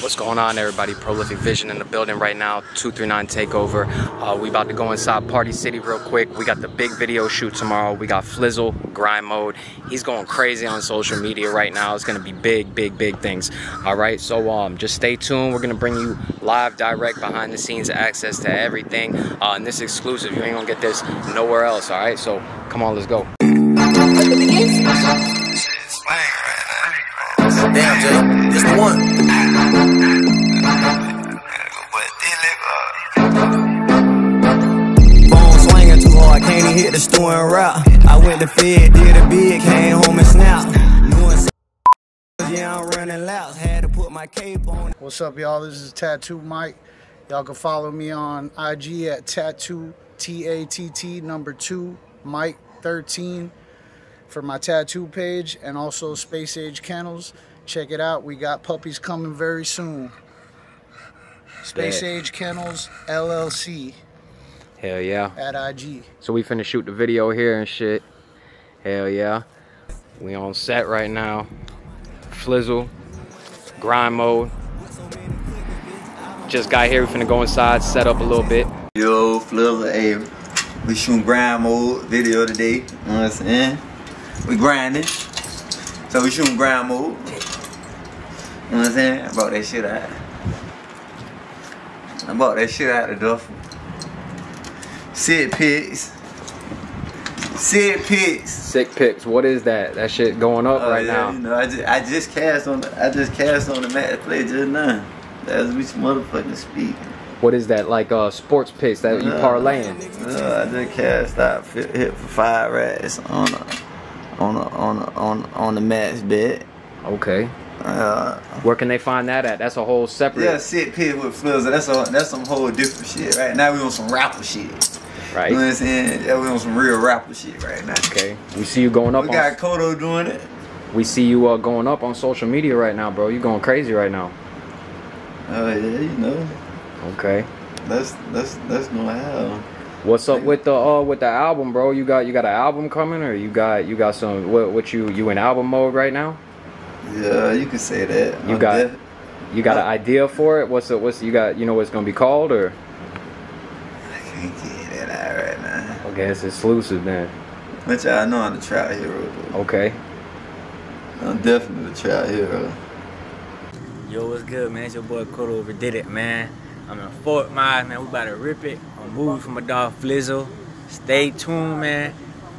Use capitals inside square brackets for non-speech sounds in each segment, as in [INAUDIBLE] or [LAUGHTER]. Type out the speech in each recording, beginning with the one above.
What's going on, everybody? Prolific Vision in the building right now. 239 Takeover. Uh, we about to go inside Party City real quick. We got the big video shoot tomorrow. We got Flizzle, Grind Mode. He's going crazy on social media right now. It's gonna be big, big, big things. All right, so um, just stay tuned. We're gonna bring you live, direct, behind the scenes access to everything. Uh, and this exclusive. You ain't gonna get this nowhere else. All right, so come on, let's go. Damn, Jay, this the one. Hit the store and rap. I went to Fed, did a big, came home and snap. Doing yeah, I'm running laps. Had to put my cape on. What's up, y'all? This is Tattoo Mike. Y'all can follow me on IG at tattoo T A T T number two Mike thirteen for my tattoo page and also Space Age Kennels. Check it out. We got puppies coming very soon. Space Bet. Age Kennels LLC Hell yeah. at IG. So we finna shoot the video here and shit. Hell yeah. We on set right now. Flizzle, grind mode. Just got here, we finna go inside, set up a little bit. Yo, Flizzle, hey, we shooting grind mode video today. You know what I'm saying? We grinding. So we shooting grind mode. You know what I'm saying? I bought that shit out. I bought that shit out the duffel. Sid pics. Sid pics. Sick pics, what is that? That shit going up Oh, right yeah, now. You know, I just, I just cast on the, I just cast on the match play just now. As we motherfucking speak. What is that? Like uh sports pics that you Uh, parlaying? Uh, I just cast out hit for five rats on a, on a, on a, on on the match bet. Okay. Uh, Where can they find that at? That's a whole separate yeah, sit pit with Flizzle. That's a, that's some whole different shit. Right now we on some rapper shit. right? You know what I'm saying? Yeah, we on some real rapper shit right now. Okay. We see you going up We on got Cotto doing it. we see you uh going up on social media right now, bro. You going crazy right now. Oh yeah, you know. Okay. That's that's that's no how. What's up with the uh with the album, bro? You got you got an album coming, or you got you got some what what you you in album mode right now? Yeah, you can say that. You I'm got- def- You got an Uh, idea for it? What's the what's you got? You know what it's gonna be called, or I can't get that out right now. okay, it's exclusive then. But y'all know I'm the trap hero. Though. Okay. I'm definitely the trap hero. Yo, what's good, man? It's your boy Cotto overdid it, man. I'm in Fort Myers, man. We about to rip it. I'm moving from my dog Flizzle. Stay tuned, man.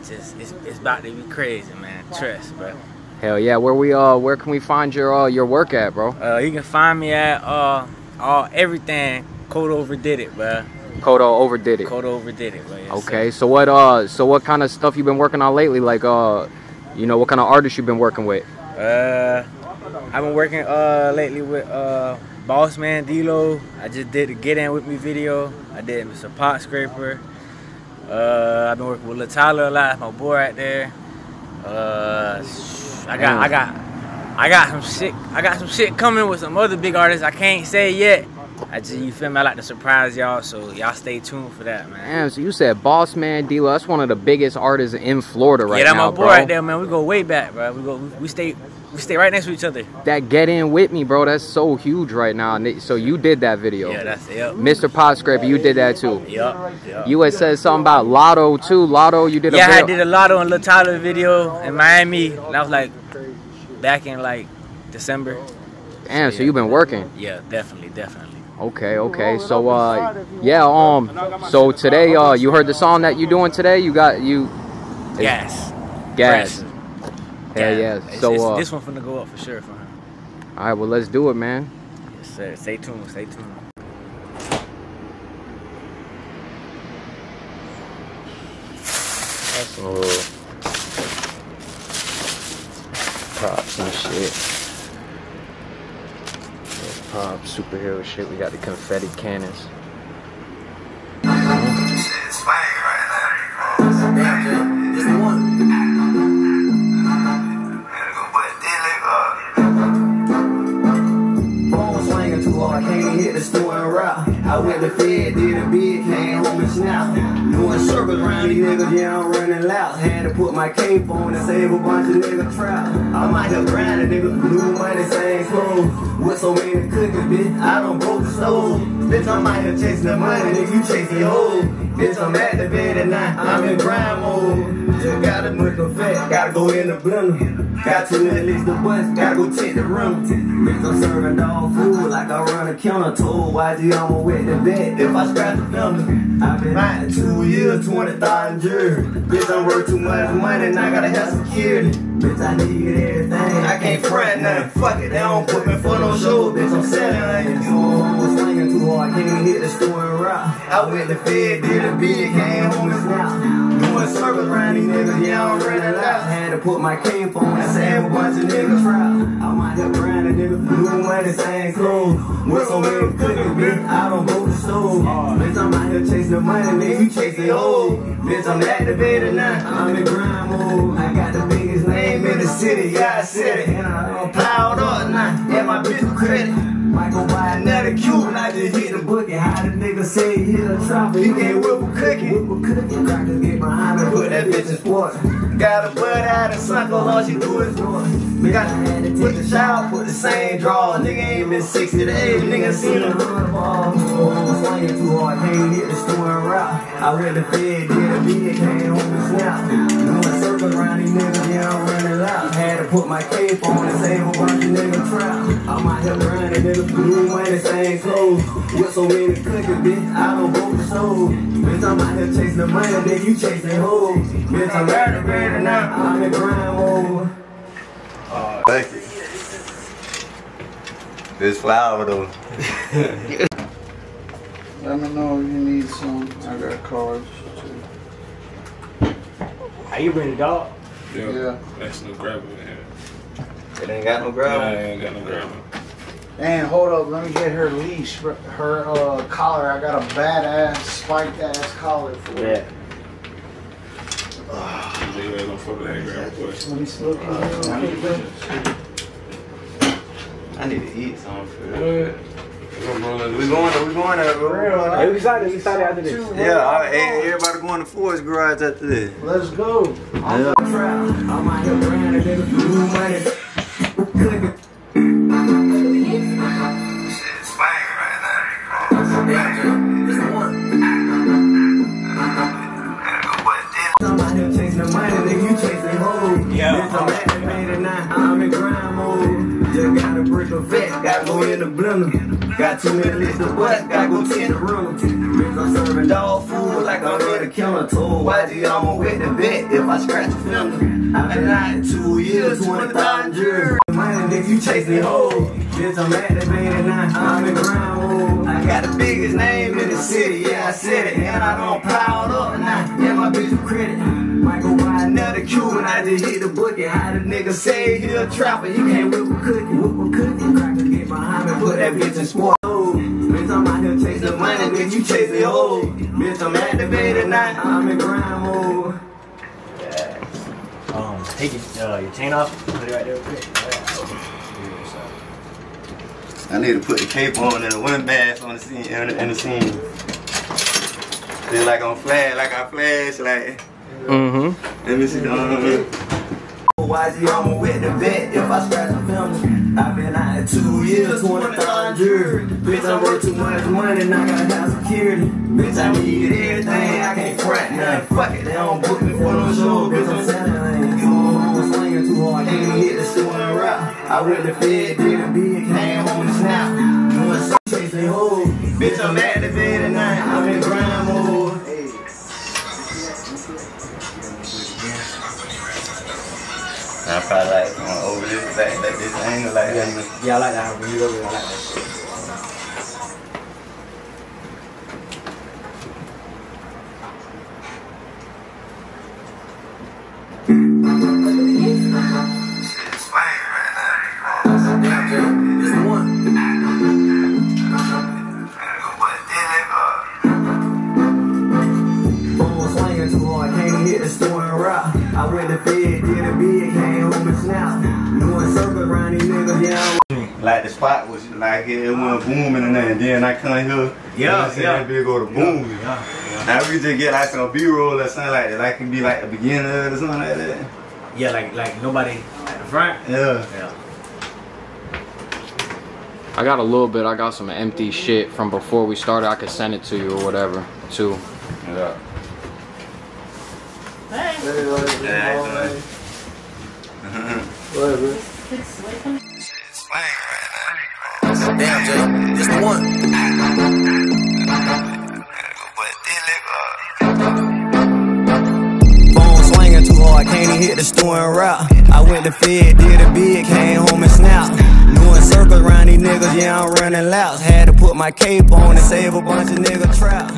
Just it's, it's about to be crazy, man. Trust, bro. Hell yeah. Where we uh where can we find your uh your work at, bro? Uh, you can find me at uh all everything. Cotto overdid it, bro. Cotto overdid it. Cotto overdid it, bro. Yes, Okay. So what uh so what kind of stuff you been working on lately? Like uh you know what kind of artists you been working with? Uh, I've been working uh lately with uh BossMan Dlow. I just did the Get In With Me video. I did Mr. Pot Scraper. Uh, I've been working with Tyler a lot. My boy right there. Uh, I got, I got, I got some shit. I got some shit coming with some other big artists. I can't say yet. I just, you feel me? I like to surprise y'all, so y'all stay tuned for that, man. Damn, so you said BossMan Dlow. That's one of the biggest artists in Florida right yeah, that now, my boy bro. right there, man. We go way back, bro. We go, we, we stay, we stay right next to each other. That Get In With Me, bro, that's so huge right now. So you did that video. Yeah, that's it. Yep. Mr. Pot Scraper, you did that too. Yep. yep. You had said something about Lotto too. Lotto, you did a Yeah, I did a Lotto and Tyler video in Miami. That was like back in like December. Damn, so you've been working. Yeah, definitely, definitely. Okay, okay. So uh yeah, um so today uh you heard the song that you doing today? You got you Gas. gas. Fresh. Hell yeah. It's- So it's- uh this one finna go up for sure for him. all right, well let's do it, man. Yes, sir. Stay tuned. Stay tuned. So props and shit. Pop, superhero shit. We got the confetti cannons. I went to Fed, did a big, came home and snap. Doing Doing circles around these niggas, yeah, put my cape on and save a bunch of niggas trap. I'm out here grinding, nigga. New money, same clothes. With so many cookies, bitch, I don't broke the stove. Bitch, I'm out here chasing the money, nigga, you chasing hoes. Bitch, I'm at the bed at night. I'm in grind mode. Just gotta make a fat, gotta go in the blender. Got to release the bus, gotta go take the rim. Bitch, I'm serving dog food like I run a counter. Told YG I'ma wet the bed if I scratch the film. I've been out two years, 20,000 jury. Bitch, I'm worth too much money and I gotta have security. Bitch, I need everything. I can't front nothing. Fuck it, they don't put me for no show. Bitch, I'm selling like you. I'm swinging too hard, can't hit the store and rock. I went to Fed, did a big, came home and snap. Doing circles around these niggas, yeah, I'm running loud. Had to put my cape on and save a bunch of niggas trap. I'm out here grinding, nigga. New money, same clothes. With so many cookies, bitch, I don't go to stove. Bitch, I'm out here chasing the money, nigga. You chasing old. Bitch, I'm activated now. I'm in grind mode. I got the biggest name in the city, yeah, I said it. And I'm plowed up now. and my bitch credit. Might go buy another cube and I just hit the bucket. How the nigga say he hit a chopper? He can't whip a cookie. Whip a cookie, crackers get behind me, put that bitch in sport. Got a butt out and suck all she do is draw. We got to put the shower, put the same draw. Nigga ain't been 60 to 80, nigga seen ball. I'm swinging too hard, can't hit the store and route. I went to Fed, did a beat, came home and snap. Doing circles around these niggas, yeah, I'm running loud. Had to put my cape on and save a bunch of niggas trap. I'm out here grinding, nigga. New money, same clothes. With so many cookies, bitch, I don't go to shows. Bitch, I'm out here chasing the money, nigga, you chasing hoes. Bitch, I'm activated now, I'm in grind mode. Fuck it. This flower though. [LAUGHS] Let me know if you need some. I got cards too. How you bring the dog? Yeah. Yeah. That's no gravel in here. It ain't got no Nah, I gravel. ain't got no gravel. And hold up, let me get her leash, her her, uh, collar. I got a badass spiked ass collar for her. Yeah. You ain't gonna fuck with that gravel push. Let me look at it. I need to eat something for What? Real. We gonna roll in We this. going to, we going bro. We going Hey, we started, we started after this. Yeah, all right, hey, everybody going to Ford's garage after this. Let's go. Yeah. Trap, I'm out here grinding, nigga. New money, cookies. I'm out here chasing the money, nigga, you chasing hoes. Yeah. Bitch, I'm activated now, I'm in grind mode. Just gotta brick a vet, gotta go in the blender. Got too many lists of butts, gotta go tend the room. I'm serving dog food like I'm in a counter. Told YG I'ma wet the vet if I scratch a fender. I've been out in two years, 20,000 jury. Money, nigga, you chasing hoes. Bitch, I'm activated now, I'm in grind mode. Got the biggest name in the city, yeah, I said it. And I don't plowed up now, yeah, my bitch credit. Might go another Cuban, I just hit the bucket. How the nigga say he a trapper, he can't whip a cookie. Whip a cookie, cracker, get behind me, put that bitch in sport. Oh, Bitch, I'm out here chasing the money, nigga, you chasing hoes. Bitch, I'm activated now, I'm in grind mode. Yeah, um, take your, uh, your chain off, put it right there. I need to put the cape on and the wind bath on the scene in the, in the scene. Feel like I'm flash, like I flash, like. Mm-hmm. Let me see. Um, YG, I'ma wet the vet if I scratch the film. I've been out in two years, 20,000 jury. Bitch, I work too much money, and I gotta have security. Bitch, I need everything, I can't front nothing. Fuck it, they don't book me for no show. Bitch, I'm selling You I'm swinging too hard, can't hit the store and route. I went to Fed, did a big, came home and snap. Doing some chasing hoes. Bitch, I'm activated now, I'm in grind mode. I probably like going over this, like this angle, like that. Yeah, I like that. When you go there, I like that like it went booming and then, then I come here. Yeah, and I see yeah. that big go to boom. Yeah. Now we just get like some B-roll or something like that. Like can be like the beginning of it or something like that. Yeah, like like nobody at the front. Yeah. Yeah. I got a little bit. I got some empty shit from before we started. I could send it to you or whatever, too. Yeah. Damn, [LAUGHS] This. Phone swinging too hard, can't even hit the store and route. I went to Fed, did a bid, came home and snapped. Doing circles around these niggas, yeah, I'm running laps. Had to put my cape on and save a bunch of nigga trap.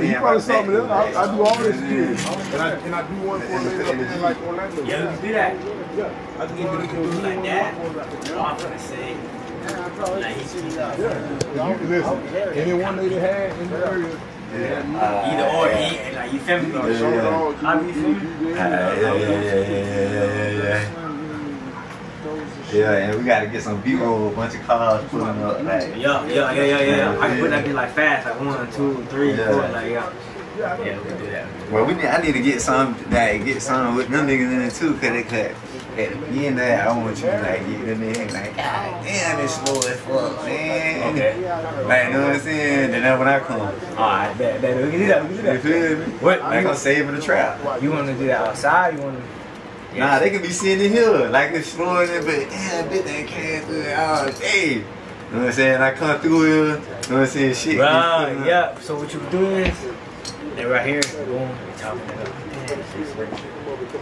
Same clothes. You probably saw me there. I, I do all this shit. And I, and I do one for later up in like Orlando. Yeah, let's do that. Yeah. I do You one can do like that. I'm gonna say. Like he's Yeah, you can listen. Anyone they had in the area. either or. He, like you feel me? Yeah, show it all. How you feel me? Yeah, yeah, yeah, yeah, yeah, yeah, yeah. Yeah, and we gotta get some B-roll, a bunch of cars pulling up. Like, Yeah, yeah, yeah, yeah, yeah. I can put that bitch like fast, like one, two, three, four, like yeah. Yeah, we can do that. well, we need, I need to get some, like, get some with them niggas in it too, cause they cut. At the beginning, that I want you to like get in, like, God damn, it's slow as fuck, man. Okay. Like, you know what I'm saying? Then that's when I come. Alright, bet, bet. We can do that. We can do You that. feel me? What? Like I'm saving the trap. You want to do that outside? You want to? Nah, they can be it here. Like slowing it, but damn, bitch, they came through it all day. You know what I'm saying? I come through here, you know what I'm saying? Shit. Right, yeah. So what you do is, they right here, boom, they chopping it up.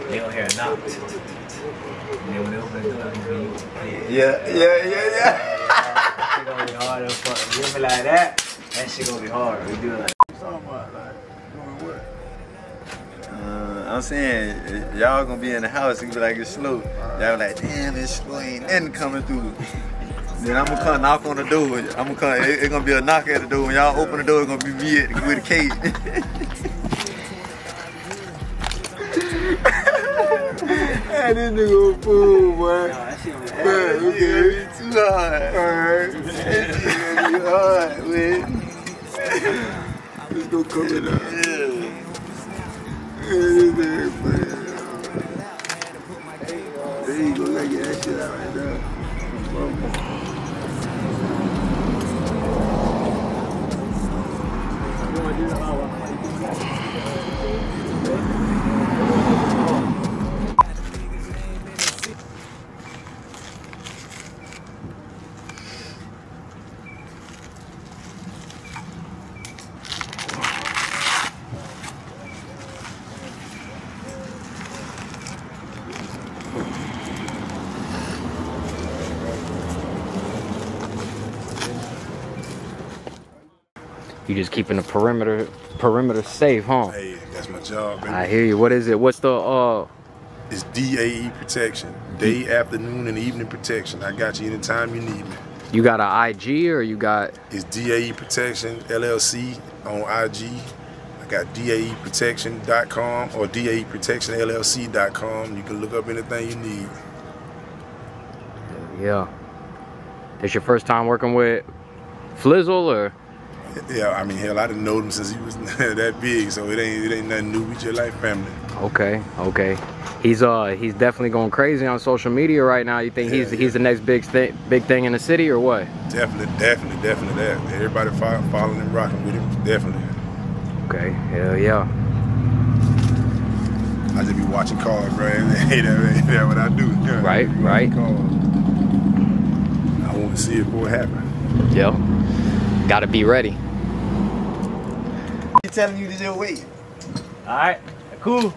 They don't hear a knock. And then when they open the door, gonna be Yeah, yeah, yeah, yeah. Shit gonna be hard as fuck. You like that? That shit gonna be hard. We do it like. I'm saying, y'all gonna be in the house and be like, it's slow. Y'all like, damn, it's slow, ain't nothing coming through. Then I'm gonna come knock on the door. I'm gonna come, it, it's gonna be a knock at the door. When y'all open the door, it's gonna be me at, with a cake. [LAUGHS] Hey, this nigga a fool, boy. That shit gonna be Man, hard. okay, too hard. Alright. It's hard, man. Let's go cook it Hey, baby. You just keeping the perimeter perimeter safe, huh? Hey, that's my job, baby. I hear you. What is it? What's the uh? It's DAE protection. Day, afternoon, and evening protection. I got you anytime you need me. You got an IG or you got? It's DAE Protection LLC on IG. I got DAEprotection.com or DAEprotectionLLC.com. You can look up anything you need. Yeah. It's your first time working with Flizzle or? Yeah, I mean, hell, I didn't know him since he was [LAUGHS] that big, so it ain't it ain't nothing new. We just like family. Okay, okay. He's uh he's definitely going crazy on social media right now. You think he's Yeah, he's the next big thing big thing in the city or what? Definitely, definitely, definitely that. Everybody following and rocking with him, definitely. Okay, hell yeah. I just be watching cars, right? [LAUGHS] Hey, that, that's what I do. Yeah. [LAUGHS] Right, right. Cars. I want to see it before it happen. Yep. Gotta be ready. He telling you to just wait. Alright, cool.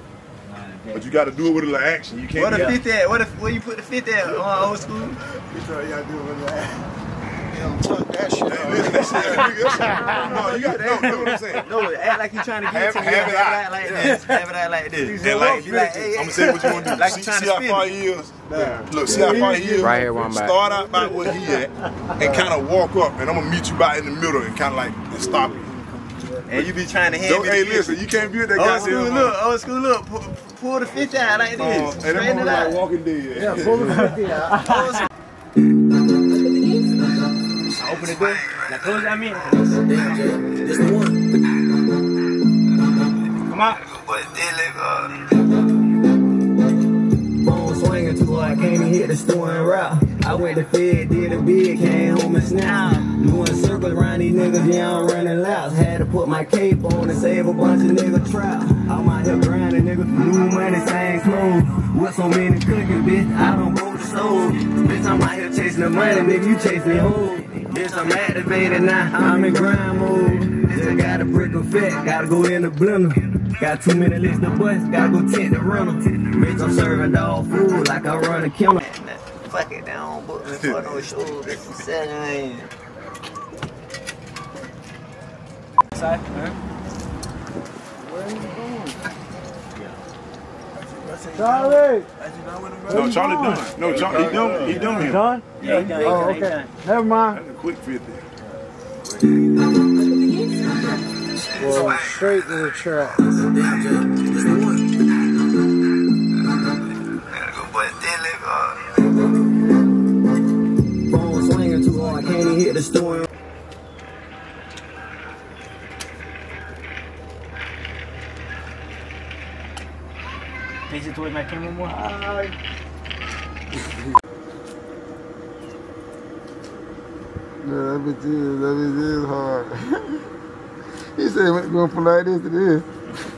But you got to do it with a little action. You can't. What be a fit at? What if where you put the fit at on old school? You tell you got to do it with a little action. Don't tuck that shit Hey, up. listen, listen, [LAUGHS] no, you got no. Do what I'm saying. No, act like you're trying to get Have- to me. have Have it it out. out like this. Have it out like this. And like, like, hey, I'm gonna say what you want to do. Like see, see how far it. he is. Look, see how far he is. Right here where I'm at. Start out by where he at, and kind of walk up, and I'm gonna meet you by in the middle, and kind of like and stop you. And you be trying to hand Don't, me hey, the listen, you can't be at that Old goddamn. school look, old school look. Pull, pull the fit out like Uh, this. and them Straighten it hoes like. Walking Dead. Yeah, Pull the 50 [LAUGHS] out. Open the door. Now close that me. This one. Come out. Phone swinging too hard, hit the store and route. I went to Fed, did a big, came home and snap. Doing circles around these niggas, yeah, I'm running loud. Had to put my cape on and save a bunch of nigga trout. I'm out here grinding, nigga, new money, same clothes. With so many cooking, bitch, I don't go to stove. Bitch, I'm out here chasing the money, nigga, you chasing home. Bitch, I'm activated now, I'm in grind mode. Just got a brick of fat, gotta go in the blender. Got too many lists to bust, gotta go tint the rental. Bitch, I'm serving dog food like I run a killer. Fuck it, down, book me for no shows. That's some seven. Side. Huh? Charlie! No, Charlie done. No, Charlie, he done. He done him. Done? Yeah. Oh, okay. Never mind. That's a quick 50. Well, straight to the trap. Phone swinging too hard, can't even hit the store. Face it towards [LAUGHS] my camera more. No, that bitch is, that bitch is hard. He said went going from like this to this.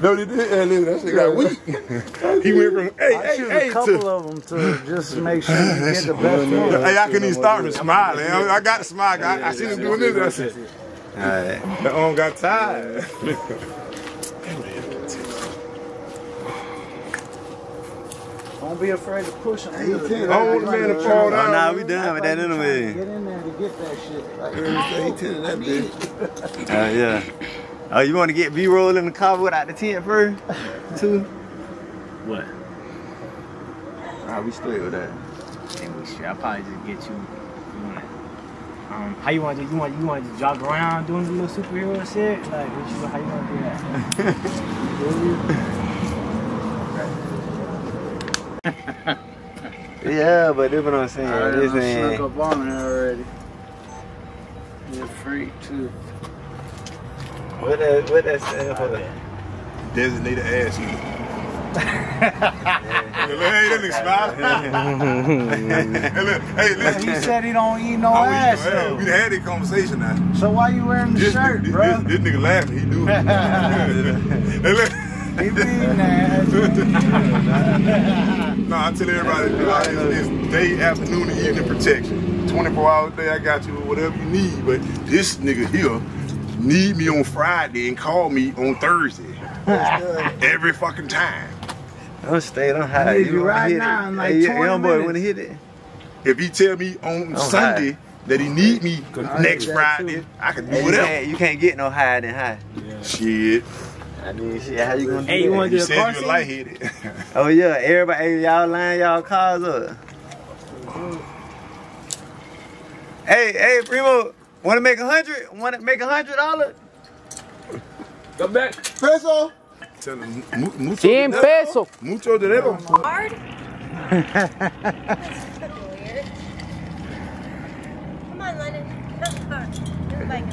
No, he did. Hey, listen, that shit got weak. he went from, hey, I hey, shoot hey, a couple to, of them to just make sure you get the [LAUGHS] best one. hey, I couldn't even start from smiling. I, I got to smile. I, I seen him doing this. I said, Alright. The arm got tired. Don't be afraid to push them. Hey, you can't- I don't want the man to fall Oh, down. nah, we done with that anyway. Get in there to get that shit. Like, He tinted that bitch. [LAUGHS] Uh, yeah. Oh, you want to get B-roll in the car without the tent first? Too? What? Alright, we straight with that. Ain't we straight. I'll probably just get you. you want, um, how you want to do? You want you want to jog around doing the little superhero shit? Like, what you, how you want to do that? [LAUGHS] Yeah, but that's what I'm saying. I this done ain't. snuck up on her already. You're a freak too. What that? What that stand for? Designated ass [LAUGHS] eater. hey, that nigga smiling. [LAUGHS] hey, look, hey, He said he don't eat no oh, I ass wish, hey, though. we had that conversation now. So why you wearing the This, shirt, this, bro? this, this nigga laughing, he do it. [LAUGHS] hey, look. He be eating. No, I tell everybody, like, it's, it's day, afternoon, and evening protection. 24 hours a day, I got you whatever you need. But this nigga here need me on Friday and call me on Thursday. Every fucking time. Don't stay, don't hide. need you right hit now it. in like hey, 20 young boy, minutes. when he hit it. If he tell me on Oh, Sunday that he need me next Friday, too. I can do Hey, you, whatever. can't, you can't get no higher than high. Shit. I mean, shit, how you gonna do Hey, you that? wanna You do a said car you scene? were lightheaded. [LAUGHS] Oh yeah, everybody, hey, y'all line y'all cars up. Hey, hey, Primo, wanna make a hundred? Wanna make a hundred dollars? Come back. Peso? Tell him, mu- mucho Cien dinero. pesos. Mucho dinero. hard. Weird. Come on, Lennon. Come on. You're like,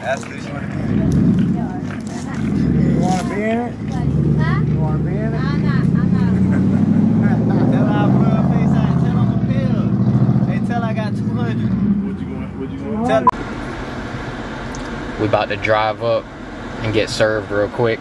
That's what you wanna You wanna be in it? Huh? You wanna be in it? I'm not. I'm not. Tell our blood face out, tell on the pill. They tell I got 200. What you going? What you going? Tell We about to drive up and get served real quick.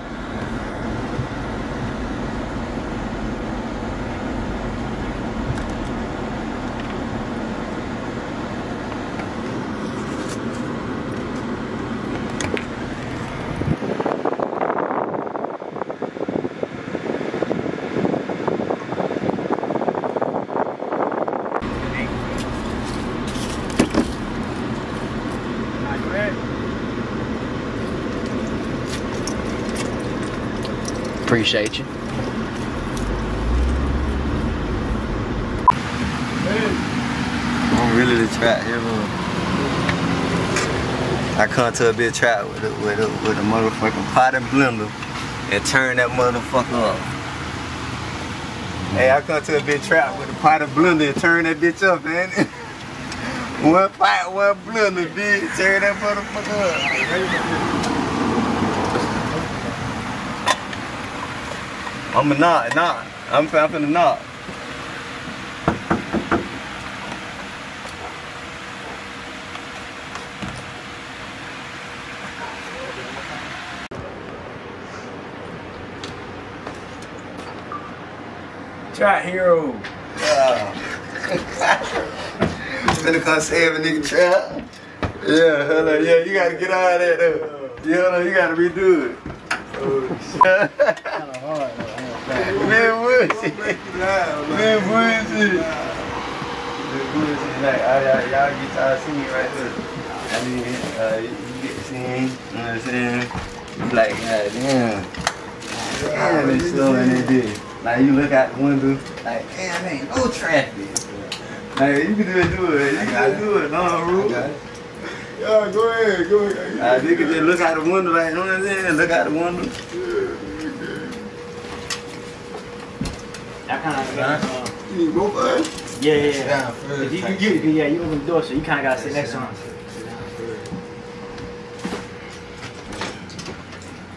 Appreciate you. I'm really the trap man. I come to a big trap with a, with a, with a motherfucking pot and blender and turn that motherfucker up. Hey, I come to a big trap with a pot of blender and turn that bitch up, man. [LAUGHS] one pot, one blender, bitch. Turn that motherfucker up. I'm a knock, knock. I'm, I'm finna knock. Trap hero. [LAUGHS] Finna come save a nigga trap. Yeah, hold on. Yeah, you gotta get out of there though. Yeah, hold on, you gotta redo it. Oh, Man, bullshit. Bullshit. Man, bullshit. Like, all y'all, get y'all scene right here. I mean, uh, you get scene, you know what I'm saying? Like, god damn. Damn, it's slow in. Like, you look out the window, like, damn, ain't no traffic. Like, you can it, do it. You can do it, no rule. Yeah, go ahead, go ahead. Uh, nigga just look out the window, like, you know what I'm saying? Look out the window. That kind of. Uh, you need both eyes? Yeah, yeah, yeah. If you, you, you, yeah, you open the door, so you kind of gotta sit next to him.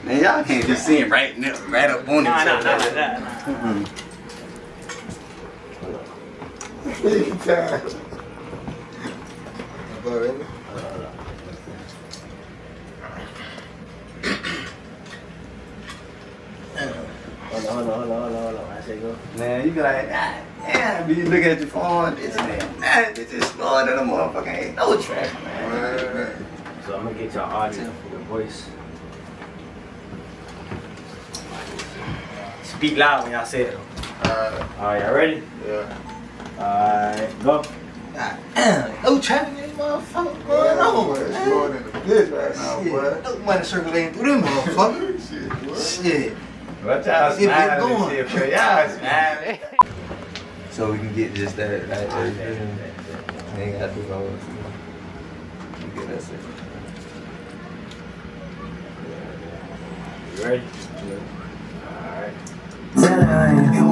Man, y'all can't just see him right right up on Nah, each nah, other. nah, like that. Nah. Mm-mm. Big time. Hold on, hold on, hold on, hold on, hold on. I say go. Man, you be like, ah, damn, but you look at your phone, it's man, man, it's just slower than a motherfucker. Ain't no track, man. So I'm gonna get your audio for your voice. Speak loud when y'all say it. Alright, y'all ready? Yeah. Alright, go. No traffic in this motherfucker going on. It's man. slower than a bitch right now, boy. Shit, no money circulating through them motherfuckers. Shit, boy. Shit. What y'all Keep it going. and shit, bro. Y'all smiling. [LAUGHS] So we can get just that, like, that. Ain't got to do all this. You get that shit. You ready? Alright. Tell her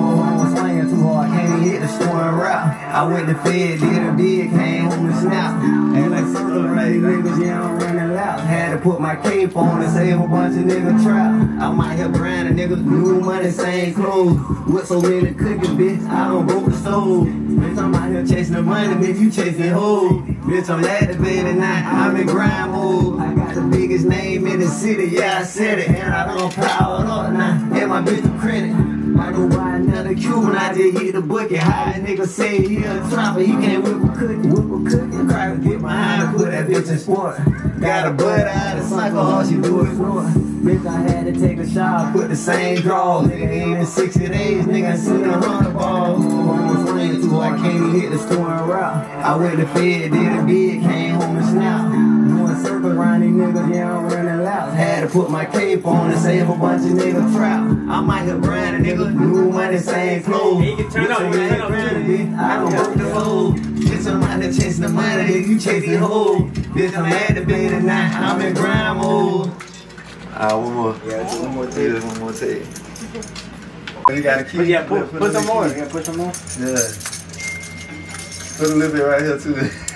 can't hit the scoring route. I went to Fed, did a bid, came home and snap. And like circle right niggas, yeah, I'm running loud. Had to put my cape on and save a bunch of niggas trap. I might have brand niggas, new money, same clothes. With so many cookies, bitch, I don't broke the stove. Bitch, I'm out here chasing the money, bitch, you chasing hoes. Bitch, I'm activated now, I'm in grind mode. I got the biggest name in the city, yeah, I said it. And I don't power up now, and my bitch credit. I go buy another Cuban, I just hit the bucket. How a nigga say he a trapper, he can't whip a cookie, whip a cookie. Try to get behind, put that bitch in sport. Got a butt out of cycle, all she do is snort. Bitch, I had to take a shot, put the same draw. Nigga, ain't in 60 days, nigga, I seen a hundred balls. I'm too, I can't hit the scoring route. I went to Fed, did a bid, came home and snap. Doing circles around these niggas, yeah, I'm running loud. Had to put my cape on and save a bunch of niggas trap. I might have brand a nigga, new money, same clothes. He can turn up, he can turn up, Bitch, bitch, I don't work the fool. Bitch, I'm out there chasing the money, nigga, you chasing the hoe. Bitch, I'm at the bed at night, I'm in grind mode. Ah, one more. Yeah, just one more take. Just one more take. You gotta keep. But yeah, put, put put some little more. key. Yeah, put some more. Yeah. Put a little bit right here too. [LAUGHS]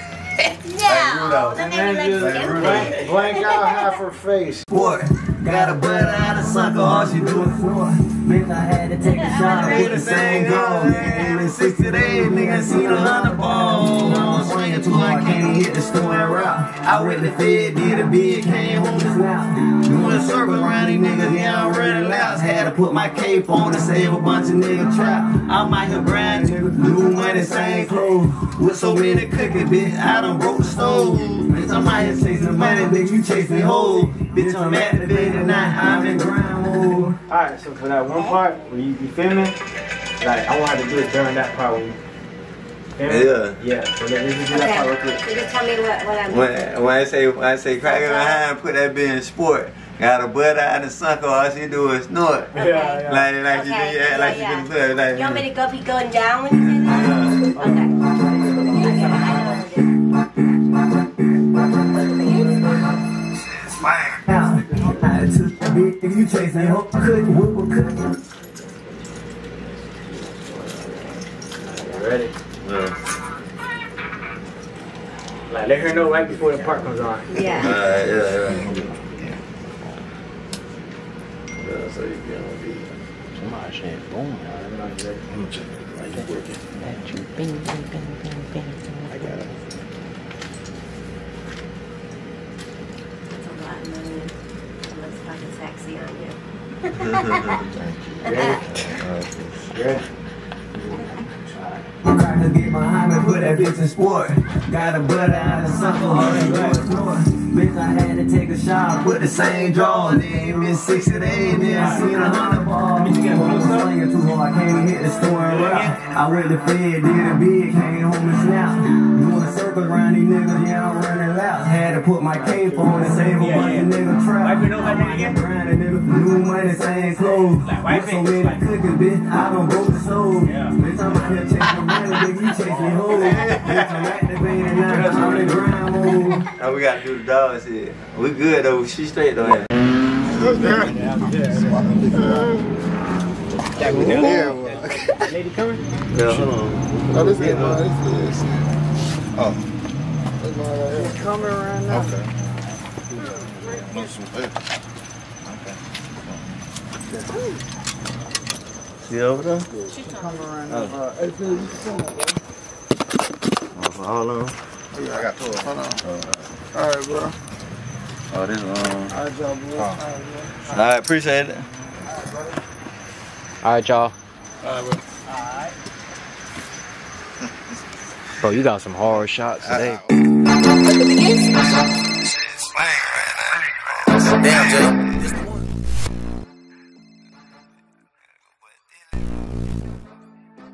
No, the nigga just Blank, blank out half her face. Boy, got a butt out of sucker, all she do is snort. Bitch, I had to take a shot, put the same goal. Nigga, in 60 days, nigga, I seen a hundred balls. I was swinging too hard, can't even hit the scoring route. I went to Fed, did a bid, came home and snap. Doing a circle around these niggas, yeah, I'm running loud. Had to put my cape on and save a bunch of niggas trap. I might have grind niggas, new money, same clothes. With so many cookies, bitch, I done broke the stove. Bitch, I'm out here chasing the money, bitch, you chasing hoes. Bitch, I'm activated now, I'm in grind mode. Alright, so for that one part where you be filming, like I want her to do it during that part when you filming. Yeah. Yeah. So let, let's just do that part real quick. so just tell me what, what I'm When, when I say when I say crack it behind, put that bitch in sport. Got a butt out and sucker, all she do is snort. Yeah, yeah. [LAUGHS] Like like you do, yeah, like yeah, you can do it, like. You want me to go be going down when you say that? Uh-huh. Okay. Big, if you chasing hoes, could whip a cookie. Ready? Yeah. Like, let her know right before the part comes on. Yeah. Alright, yeah, yeah. [LAUGHS] Yeah, so you get on beat. Somebody saying boom. That's a lot of money. Unless fucking taxi on you. [LAUGHS] Ready? Crack to get behind me, put that bitch in sport. Got a butter out of something, all they go ignore. Bitch, I had to take a shot, put the same draw. Then miss 60 days, then I seen a hundred ball. I hard, can't hit the store and route. I went to Fed, did a big, came home and snap. Doing a circle around these niggas, yeah, I'm running loud. Had to put my cape on and save a bunch of nigga trap. Wipe it over there again. Grinding, nigga, new money, same clothes. Like, wipe With so it, many like- cooking, bitch, I don't broke the soul. Yeah. Bitch, I'm out here chasing money, nigga, you chasing hoes. Bitch, I'm activated now, I'm in grind mode. Now we gotta do the dog shit. We good though. She straight though. Yeah. Yeah, well. Lady coming? Yeah, hold on. Oh, this is mine. This is. Oh. That's mine right here. Coming right now. Okay. No, some paper. See over there? Coming right now. Uh, hey, Phil, you can bro. Oh, hold on. I got two. Hold on. All right, bro. Oh, this one. All right, y'all, boys. All right, bro. Alright, appreciate it. All right, y'all. All right, bro. Bro, you got some hard shots today. Damn, Jay.